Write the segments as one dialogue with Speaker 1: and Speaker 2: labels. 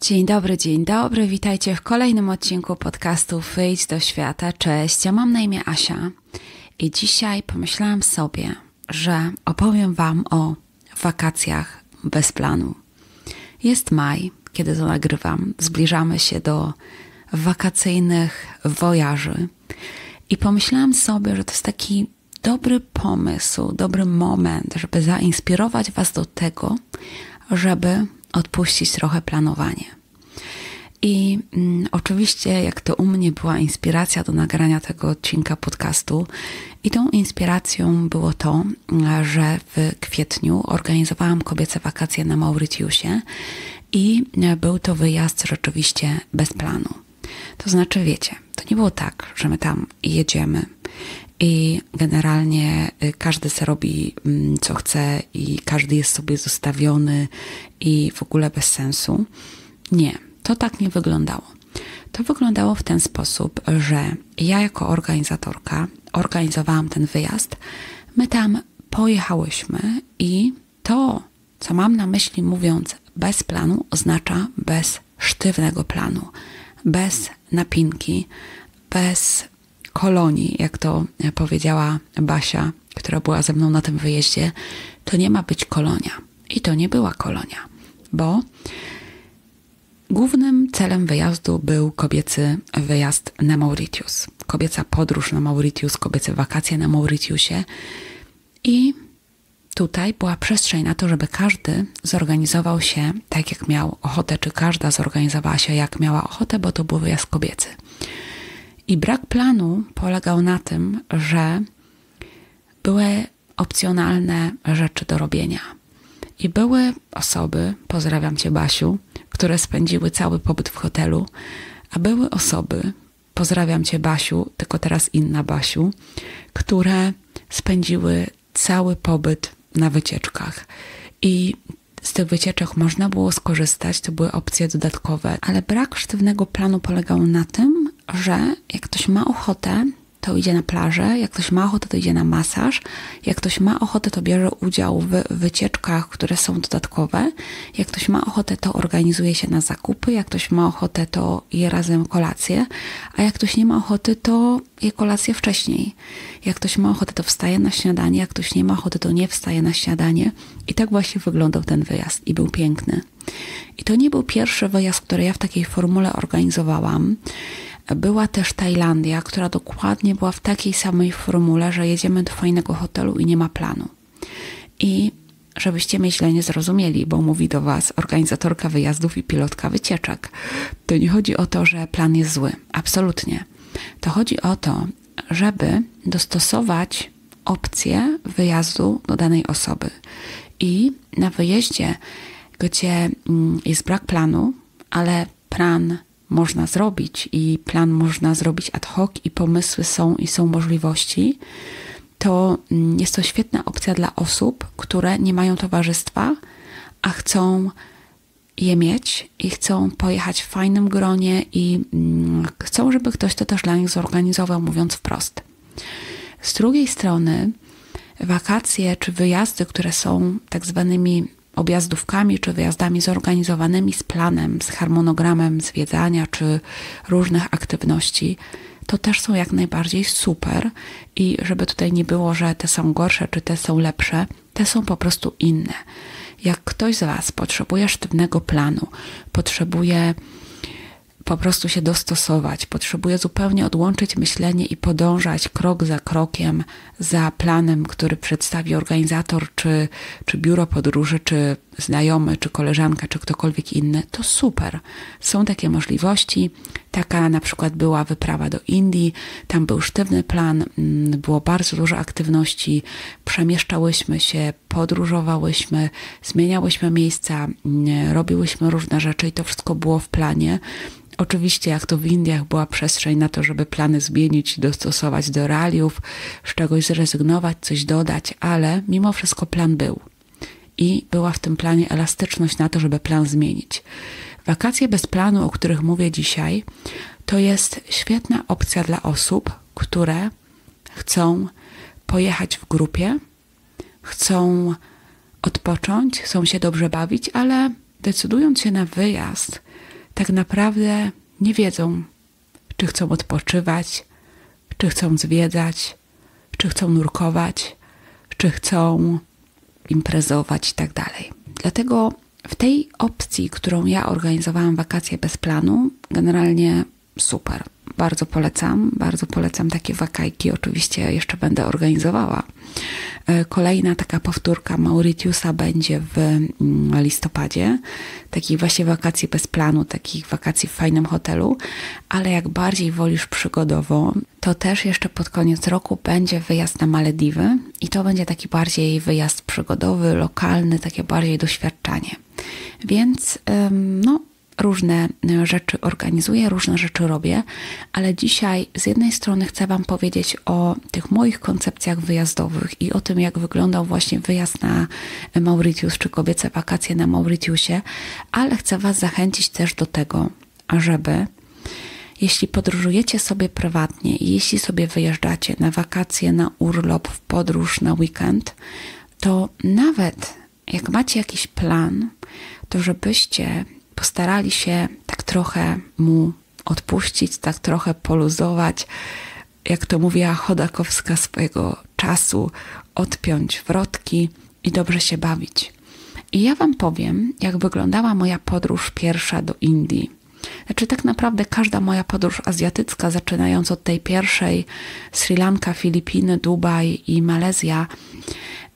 Speaker 1: Dzień dobry, dzień dobry. Witajcie w kolejnym odcinku podcastu Wyjdź do świata. Cześć, ja mam na imię Asia i dzisiaj pomyślałam sobie, że opowiem Wam o wakacjach bez planu. Jest maj, kiedy to nagrywam. Zbliżamy się do wakacyjnych wojaży i pomyślałam sobie, że to jest taki dobry pomysł, dobry moment, żeby zainspirować Was do tego, żeby odpuścić trochę planowanie. I mm, oczywiście, jak to u mnie była inspiracja do nagrania tego odcinka podcastu, i tą inspiracją było to, że w kwietniu organizowałam kobiece wakacje na Mauritiusie i był to wyjazd rzeczywiście bez planu. To znaczy, wiecie, to nie było tak, że my tam jedziemy i generalnie y, każdy se robi mm, co chce i każdy jest sobie zostawiony i w ogóle bez sensu. Nie, to tak nie wyglądało. To wyglądało w ten sposób, że ja jako organizatorka organizowałam ten wyjazd. My tam pojechałyśmy i to, co mam na myśli mówiąc bez planu, oznacza bez sztywnego planu, bez napinki, bez kolonii, jak to powiedziała Basia, która była ze mną na tym wyjeździe, to nie ma być kolonia. I to nie była kolonia, bo głównym celem wyjazdu był kobiecy wyjazd na Mauritius. Kobieca podróż na Mauritius, kobiece wakacje na Mauritiusie. I tutaj była przestrzeń na to, żeby każdy zorganizował się tak, jak miał ochotę, czy każda zorganizowała się, jak miała ochotę, bo to był wyjazd kobiecy. I brak planu polegał na tym, że były opcjonalne rzeczy do robienia. I były osoby, pozdrawiam cię Basiu, które spędziły cały pobyt w hotelu, a były osoby, pozdrawiam cię Basiu, tylko teraz inna Basiu, które spędziły cały pobyt na wycieczkach. I z tych wycieczek można było skorzystać, to były opcje dodatkowe, ale brak sztywnego planu polegał na tym, że jak ktoś ma ochotę, to idzie na plażę, jak ktoś ma ochotę, to idzie na masaż, jak ktoś ma ochotę, to bierze udział w wycieczkach, które są dodatkowe, jak ktoś ma ochotę, to organizuje się na zakupy, jak ktoś ma ochotę, to je razem kolację, a jak ktoś nie ma ochoty, to je kolację wcześniej. Jak ktoś ma ochotę, to wstaje na śniadanie, jak ktoś nie ma ochoty, to nie wstaje na śniadanie. I tak właśnie wyglądał ten wyjazd i był piękny. I to nie był pierwszy wyjazd, który ja w takiej formule organizowałam. Była też Tajlandia, która dokładnie była w takiej samej formule, że jedziemy do fajnego hotelu i nie ma planu. I żebyście mnie źle nie zrozumieli, bo mówi do Was organizatorka wyjazdów i pilotka wycieczek. To nie chodzi o to, że plan jest zły. Absolutnie. To chodzi o to, żeby dostosować opcję wyjazdu do danej osoby. I na wyjeździe, gdzie mm, jest brak planu, ale plan można zrobić i plan można zrobić ad hoc i pomysły są i są możliwości, to mm, jest to świetna opcja dla osób, które nie mają towarzystwa, a chcą je mieć i chcą pojechać w fajnym gronie i mm, chcą, żeby ktoś to też dla nich zorganizował, mówiąc wprost. Z drugiej strony, wakacje czy wyjazdy, które są tak zwanymi objazdówkami czy wyjazdami zorganizowanymi z planem, z harmonogramem zwiedzania czy różnych aktywności, to też są jak najbardziej super i żeby tutaj nie było, że te są gorsze czy te są lepsze, te są po prostu inne. Jak ktoś z Was potrzebuje sztywnego planu, potrzebuje po prostu się dostosować. Potrzebuję zupełnie odłączyć myślenie i podążać krok za krokiem za planem, który przedstawi organizator, czy, czy biuro podróży, czy znajomy, czy koleżanka, czy ktokolwiek inny. To super. Są takie możliwości. Taka na przykład była wyprawa do Indii. Tam był sztywny plan, mm, było bardzo dużo aktywności. Przemieszczałyśmy się, podróżowałyśmy, zmieniałyśmy miejsca, mm, robiłyśmy różne rzeczy i to wszystko było w planie. Oczywiście, jak to w Indiach była przestrzeń na to, żeby plany zmienić, dostosować do realiów, z czegoś zrezygnować, coś dodać, ale mimo wszystko plan był. I była w tym planie elastyczność na to, żeby plan zmienić. Wakacje bez planu, o których mówię dzisiaj, to jest świetna opcja dla osób, które chcą pojechać w grupie, chcą odpocząć, chcą się dobrze bawić, ale decydując się na wyjazd, tak naprawdę nie wiedzą, czy chcą odpoczywać, czy chcą zwiedzać, czy chcą nurkować, czy chcą imprezować i tak dalej. Dlatego w tej opcji, którą ja organizowałam wakacje bez planu, generalnie super. Bardzo polecam, bardzo polecam takie wakajki. Oczywiście jeszcze będę organizowała. E, kolejna taka powtórka Mauritiusa będzie w mm, listopadzie. Takich właśnie wakacji bez planu, takich wakacji w fajnym hotelu, ale jak bardziej wolisz przygodowo, to też jeszcze pod koniec roku będzie wyjazd na Malediwy i to będzie taki bardziej wyjazd przygodowy, lokalny, takie bardziej doświadczanie. Więc no, różne e, rzeczy organizuję, różne rzeczy robię, ale dzisiaj z jednej strony chcę Wam powiedzieć o tych moich koncepcjach wyjazdowych i o tym, jak wyglądał właśnie wyjazd na Mauritius czy kobiece wakacje na Mauritiusie, ale chcę Was zachęcić też do tego, ażeby jeśli podróżujecie sobie prywatnie i jeśli sobie wyjeżdżacie na wakacje, na urlop, w podróż, na weekend, to nawet jak macie jakiś plan, to żebyście postarali się tak trochę mu odpuścić, tak trochę poluzować, jak to mówiła Chodakowska swojego czasu, odpiąć wrotki i dobrze się bawić. I ja Wam powiem, jak wyglądała moja podróż pierwsza do Indii. Znaczy, tak naprawdę każda moja podróż azjatycka, zaczynając od tej pierwszej Sri Lanka, Filipiny, Dubaj i Malezja,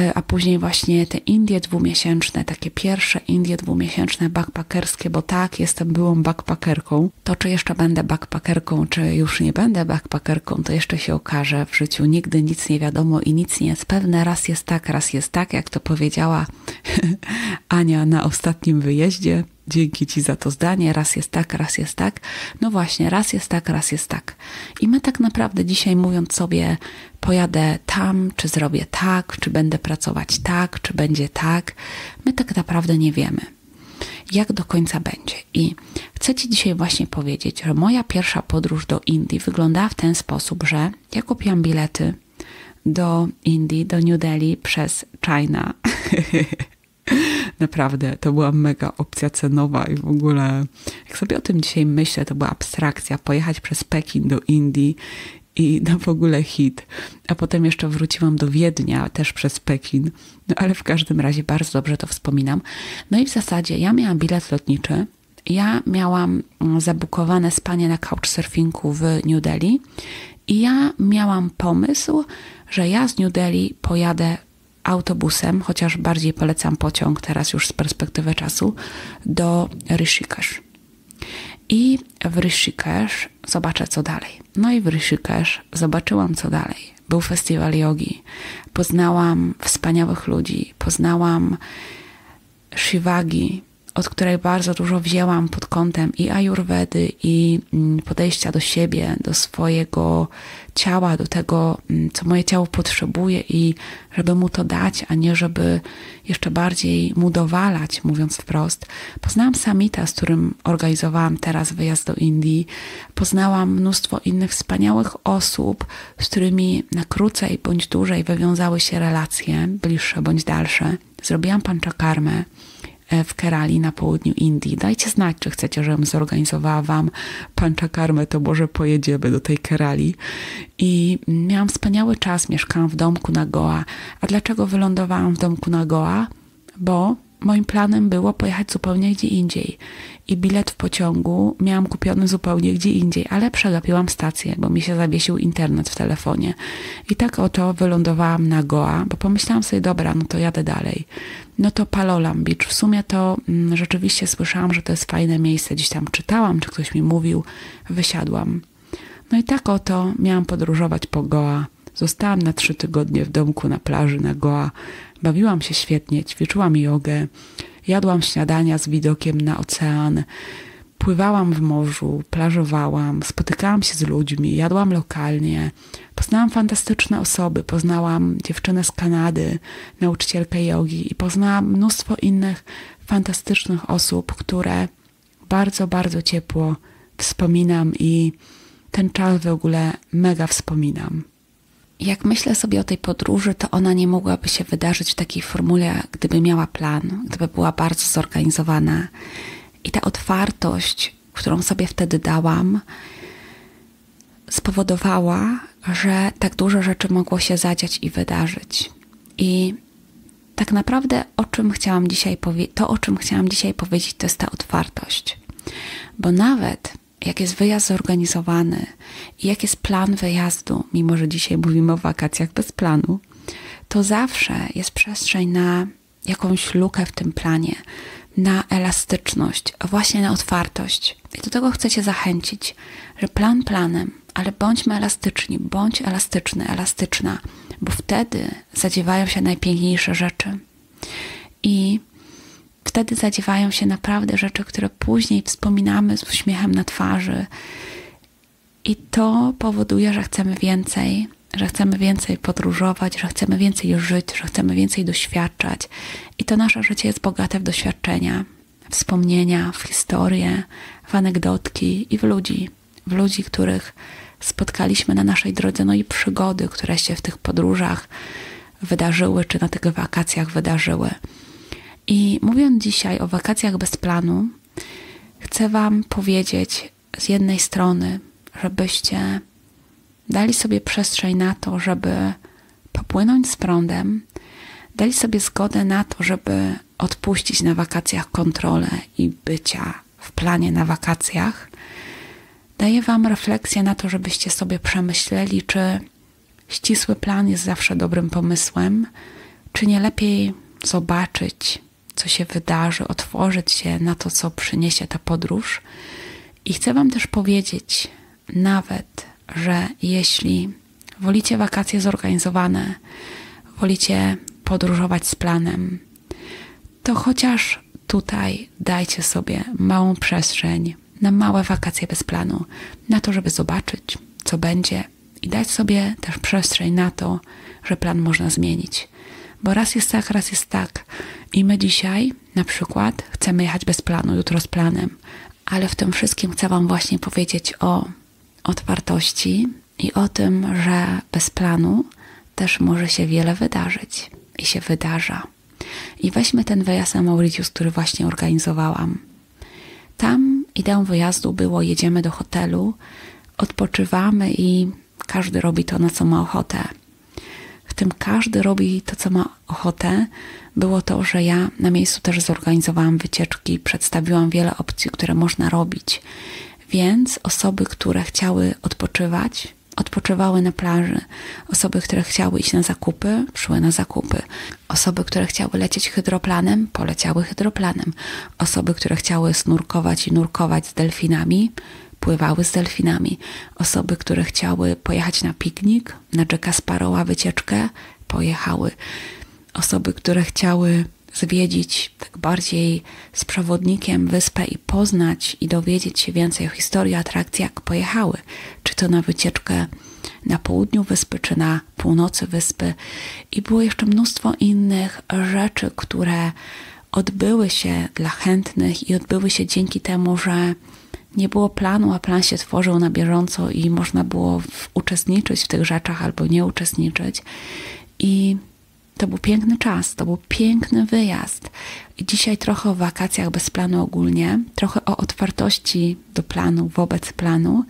Speaker 1: E, a później właśnie te Indie dwumiesięczne, takie pierwsze Indie dwumiesięczne backpackerskie, bo tak, jestem byłą backpackerką. To czy jeszcze będę backpackerką, czy już nie będę backpackerką, to jeszcze się okaże w życiu. Nigdy nic nie wiadomo i nic nie jest pewne. Raz jest tak, raz jest tak, jak to powiedziała Ania na ostatnim wyjeździe. Dzięki Ci za to zdanie. Raz jest tak, raz jest tak. No właśnie, raz jest tak, raz jest tak. I my tak naprawdę dzisiaj mówiąc sobie, pojadę tam, czy zrobię tak, czy będę pracować tak, czy będzie tak, my tak naprawdę nie wiemy, jak do końca będzie. I chcę Ci dzisiaj właśnie powiedzieć, że moja pierwsza podróż do Indii wyglądała w ten sposób, że ja kupiłam bilety do Indii, do New Delhi przez China. Naprawdę, to była mega opcja cenowa i w ogóle, jak sobie o tym dzisiaj myślę, to była abstrakcja. Pojechać przez Pekin do Indii i na w ogóle hit. A potem jeszcze wróciłam do Wiednia, też przez Pekin. No ale w każdym razie bardzo dobrze to wspominam. No i w zasadzie ja miałam bilet lotniczy. Ja miałam mm, zabukowane spanie na couchsurfingu w New Delhi i ja miałam pomysł, że ja z New Delhi pojadę autobusem, chociaż bardziej polecam pociąg teraz już z perspektywy czasu, do Rishikesh. I w Rishikesh zobaczę co dalej. No i w Rishikesh zobaczyłam co dalej. Był festiwal jogi. Poznałam wspaniałych ludzi. Poznałam Shivagi, od której bardzo dużo wzięłam kątem i ajurwedy, i mm, podejścia do siebie, do swojego ciała, do tego, mm, co moje ciało potrzebuje i żeby mu to dać, a nie żeby jeszcze bardziej mu dowalać, mówiąc wprost. Poznałam Samita, z którym organizowałam teraz wyjazd do Indii. Poznałam mnóstwo innych wspaniałych osób, z którymi na krócej bądź dłużej wywiązały się relacje, bliższe bądź dalsze. Zrobiłam panczakarmę E, w Kerali na południu Indii. Dajcie znać, czy chcecie, żebym zorganizowała Wam panczakarmę, to może pojedziemy do tej Kerali. I miałam wspaniały czas, mieszkałam w domku na Goa. A dlaczego wylądowałam w domku na Goa? Bo moim planem było pojechać zupełnie gdzie indziej. I bilet w pociągu miałam kupiony zupełnie gdzie indziej, ale przegapiłam stację, bo mi się zawiesił internet w telefonie. I tak oto wylądowałam na Goa, bo pomyślałam sobie, dobra, no to jadę dalej. No to Palolam Beach. W sumie to mm, rzeczywiście słyszałam, że to jest fajne miejsce. Gdzieś tam czytałam, czy ktoś mi mówił, wysiadłam. No i tak oto miałam podróżować po Goa. Zostałam na trzy tygodnie w domku na plaży na Goa Bawiłam się świetnie, ćwiczyłam jogę, jadłam śniadania z widokiem na ocean, pływałam w morzu, plażowałam, spotykałam się z ludźmi, jadłam lokalnie, poznałam fantastyczne osoby, poznałam dziewczynę z Kanady, nauczycielkę jogi i poznałam mnóstwo innych fantastycznych osób, które bardzo, bardzo ciepło wspominam i ten czas w ogóle mega wspominam jak myślę sobie o tej podróży, to ona nie mogłaby się wydarzyć w takiej formule, gdyby miała plan, gdyby była bardzo zorganizowana. I ta otwartość, którą sobie wtedy dałam, spowodowała, że tak dużo rzeczy mogło się zadziać i wydarzyć. I tak naprawdę o czym chciałam dzisiaj to o czym chciałam dzisiaj powiedzieć, to jest ta otwartość. Bo nawet jak jest wyjazd zorganizowany i jak jest plan wyjazdu, mimo że dzisiaj mówimy o wakacjach bez planu, to zawsze jest przestrzeń na jakąś lukę w tym planie, na elastyczność, a właśnie na otwartość. I do tego chcę Cię zachęcić, że plan planem, ale bądźmy elastyczni, bądź elastyczny, elastyczna, bo wtedy zadziewają się najpiękniejsze rzeczy. I wtedy zadziewają się naprawdę rzeczy, które później wspominamy z uśmiechem na twarzy. I to powoduje, że chcemy więcej, że chcemy więcej podróżować, że chcemy więcej żyć, że chcemy więcej doświadczać. I to nasze życie jest bogate w doświadczenia, wspomnienia, w historię, w anegdotki i w ludzi. W ludzi, których spotkaliśmy na naszej drodze, no i przygody, które się w tych podróżach wydarzyły, czy na tych wakacjach wydarzyły. I mówiąc dzisiaj o wakacjach bez planu, chcę Wam powiedzieć z jednej strony, żebyście dali sobie przestrzeń na to, żeby popłynąć z prądem, dali sobie zgodę na to, żeby odpuścić na wakacjach kontrolę i bycia w planie na wakacjach. Daję Wam refleksję na to, żebyście sobie przemyśleli, czy ścisły plan jest zawsze dobrym pomysłem, czy nie lepiej zobaczyć, co się wydarzy, otworzyć się na to, co przyniesie ta podróż. I chcę Wam też powiedzieć, nawet, że jeśli wolicie wakacje zorganizowane, wolicie podróżować z planem, to chociaż tutaj dajcie sobie małą przestrzeń na małe wakacje bez planu, na to, żeby zobaczyć, co będzie i dać sobie też przestrzeń na to, że plan można zmienić. Bo raz jest tak, raz jest tak. I my dzisiaj na przykład chcemy jechać bez planu, jutro z planem, ale w tym wszystkim chcę Wam właśnie powiedzieć o otwartości i o tym, że bez planu też może się wiele wydarzyć i się wydarza. I weźmy ten wyjazd na Mauritius, który właśnie organizowałam. Tam ideą wyjazdu było: jedziemy do hotelu, odpoczywamy i każdy robi to, na co ma ochotę. W tym każdy robi to, co ma ochotę. Było to, że ja na miejscu też zorganizowałam wycieczki, przedstawiłam wiele opcji, które można robić. Więc osoby, które chciały odpoczywać, odpoczywały na plaży. Osoby, które chciały iść na zakupy, szły na zakupy. Osoby, które chciały lecieć hydroplanem, poleciały hydroplanem. Osoby, które chciały snurkować i nurkować z delfinami, pływały z delfinami. Osoby, które chciały pojechać na piknik, na Jacka Sparrowa wycieczkę, pojechały. Osoby, które chciały zwiedzić tak bardziej z przewodnikiem wyspę i poznać i dowiedzieć się więcej o historii atrakcji, jak pojechały. Czy to na wycieczkę na południu wyspy, czy na północy wyspy. I było jeszcze mnóstwo innych rzeczy, które odbyły się dla chętnych i odbyły się dzięki temu, że nie było planu, a plan się tworzył na bieżąco i można było uczestniczyć w tych rzeczach albo nie uczestniczyć. I to był piękny czas, to był piękny wyjazd. I dzisiaj trochę o wakacjach bez planu ogólnie, trochę o otwartości do planu, wobec planu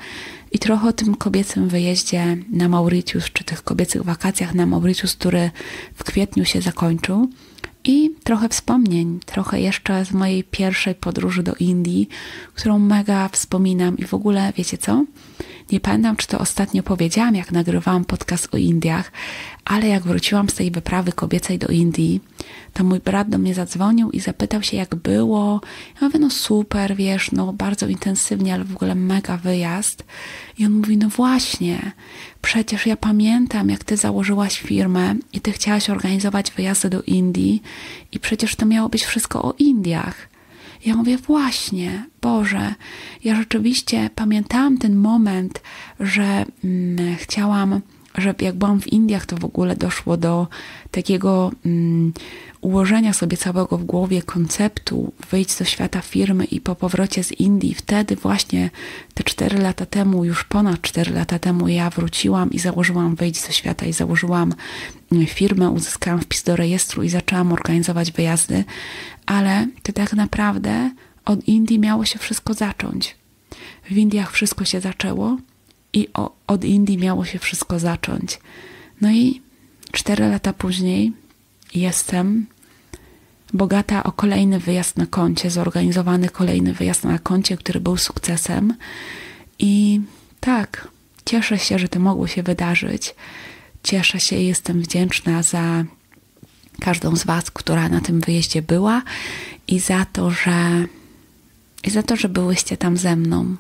Speaker 1: i trochę o tym kobiecym wyjeździe na Mauritius, czy tych kobiecych wakacjach na Mauritius, który w kwietniu się zakończył. I trochę wspomnień, trochę jeszcze z mojej pierwszej podróży do Indii, którą mega wspominam i w ogóle, wiecie co? Nie pamiętam, czy to ostatnio powiedziałam, jak nagrywałam podcast o Indiach, ale jak wróciłam z tej wyprawy kobiecej do Indii, to mój brat do mnie zadzwonił i zapytał się, jak było. Ja mówię, no super, wiesz, no bardzo intensywnie, ale w ogóle mega wyjazd. I on mówi, no właśnie, przecież ja pamiętam, jak ty założyłaś firmę i ty chciałaś organizować wyjazdy do Indii i przecież to miało być wszystko o Indiach. Ja mówię, właśnie, Boże, ja rzeczywiście pamiętałam ten moment, że mm, chciałam, że jak byłam w Indiach, to w ogóle doszło do takiego mm, ułożenia sobie całego w głowie konceptu wyjść do świata firmy i po powrocie z Indii, wtedy właśnie te 4 lata temu, już ponad 4 lata temu ja wróciłam i założyłam wyjść do świata i założyłam mm, firmę, uzyskałam wpis do rejestru i zaczęłam organizować wyjazdy, ale to tak naprawdę od Indii miało się wszystko zacząć. w Indiach wszystko się zaczęło i o, od Indii miało się wszystko zacząć. No i cztery lata później jestem bogata o kolejny wyjazd na koncie, zorganizowany kolejny wyjazd na koncie, który był sukcesem. I tak, cieszę się, że to mogło się wydarzyć. Cieszę się i jestem wdzięczna za każdą z Was, która na tym wyjeździe była i za to, że i za to, że byłyście tam ze mną.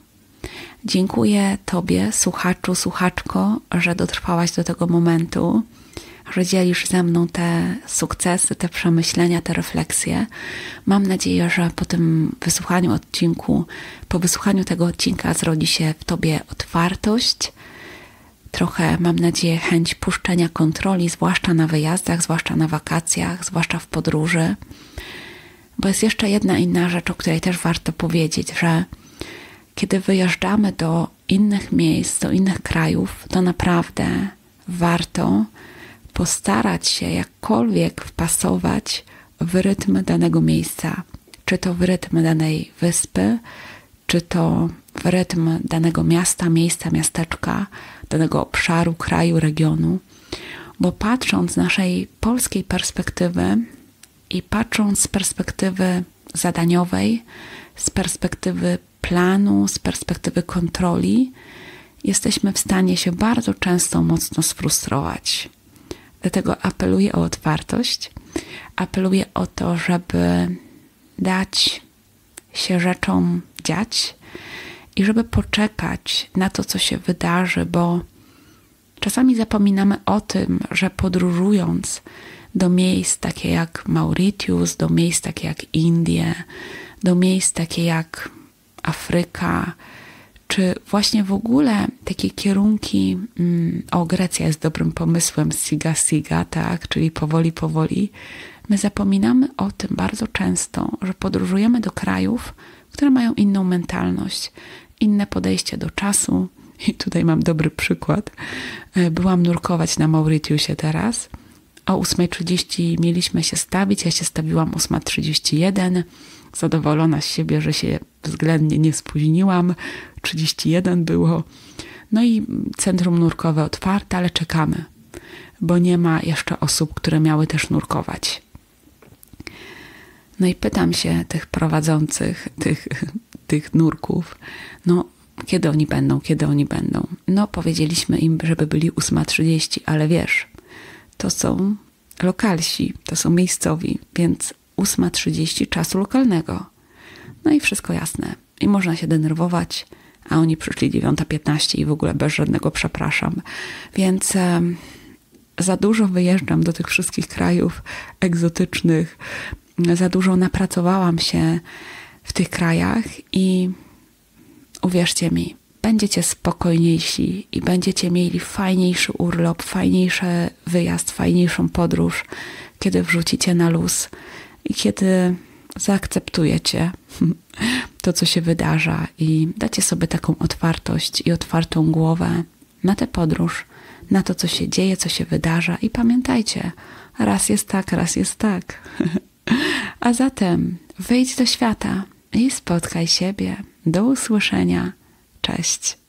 Speaker 1: Dziękuję Tobie, słuchaczu, słuchaczko, że dotrwałaś do tego momentu, że dzielisz ze mną te sukcesy, te przemyślenia, te refleksje. Mam nadzieję, że po tym wysłuchaniu odcinku, po wysłuchaniu tego odcinka zrodzi się w Tobie otwartość, trochę, mam nadzieję, chęć puszczenia kontroli, zwłaszcza na wyjazdach, zwłaszcza na wakacjach, zwłaszcza w podróży. Bo jest jeszcze jedna inna rzecz, o której też warto powiedzieć, że kiedy wyjeżdżamy do innych miejsc, do innych krajów, to naprawdę warto postarać się jakkolwiek wpasować w rytm danego miejsca, czy to w rytm danej wyspy, czy to w rytm danego miasta, miejsca, miasteczka, danego obszaru, kraju, regionu. Bo patrząc z naszej polskiej perspektywy i patrząc z perspektywy zadaniowej, z perspektywy planu, z perspektywy kontroli, jesteśmy w stanie się bardzo często mocno sfrustrować. Dlatego apeluję o otwartość, apeluję o to, żeby dać się rzeczom dziać i żeby poczekać na to, co się wydarzy, bo czasami zapominamy o tym, że podróżując do miejsc takie jak Mauritius, do miejsc takie jak Indie, do miejsc takie jak Afryka, czy właśnie w ogóle takie kierunki, mm, o Grecja jest dobrym pomysłem, siga siga, tak, czyli powoli, powoli, my zapominamy o tym bardzo często, że podróżujemy do krajów, które mają inną mentalność, inne podejście do czasu. I tutaj mam dobry przykład. E, byłam nurkować na Mauritiusie teraz. O 8.30 mieliśmy się stawić, ja się stawiłam 8.31 zadowolona z siebie, że się względnie nie spóźniłam. 31 było. No i centrum nurkowe otwarte, ale czekamy, bo nie ma jeszcze osób, które miały też nurkować. No i pytam się tych prowadzących, tych, tych nurków, no kiedy oni będą, kiedy oni będą. No powiedzieliśmy im, żeby byli 8.30, ale wiesz, to są lokalsi, to są miejscowi, więc 8.30 czasu lokalnego. No i wszystko jasne. I można się denerwować, a oni przyszli 9.15 i w ogóle bez żadnego przepraszam. Więc za dużo wyjeżdżam do tych wszystkich krajów egzotycznych, za dużo napracowałam się w tych krajach i uwierzcie mi, będziecie spokojniejsi i będziecie mieli fajniejszy urlop, fajniejszy wyjazd, fajniejszą podróż, kiedy wrzucicie na luz i kiedy zaakceptujecie to, co się wydarza i dacie sobie taką otwartość i otwartą głowę na tę podróż, na to, co się dzieje, co się wydarza i pamiętajcie, raz jest tak, raz jest tak. A zatem wyjdź do świata i spotkaj siebie. Do usłyszenia. Cześć.